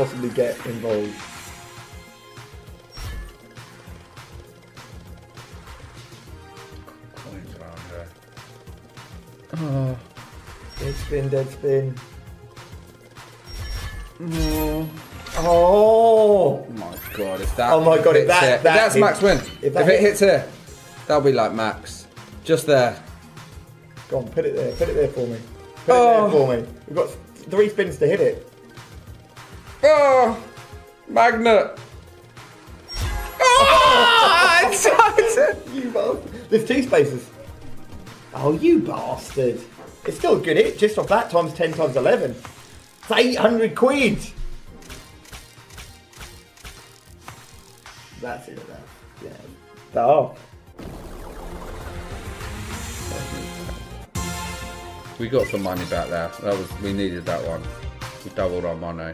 possibly get involved. Coins around here. Oh. Dead spin, dead spin. Oh. Oh! my god, if that Oh my God, if hits that- here- if that that's hit- max win. if If, it hit- hits here, that'll be like max. Just there. Go on, put it there. Put it there for me. Put Oh. it there oh. for me. We've got three spins to hit it. Oh, magnet. Oh, ah! it's, it's, You bastard. There's two spaces. Oh, you bastard. It's still a good hit, just off that times 10 times 11. It's 800 quid. That's it, that. Yeah. Oh. we got some money back there. That was we needed that one. We doubled our money.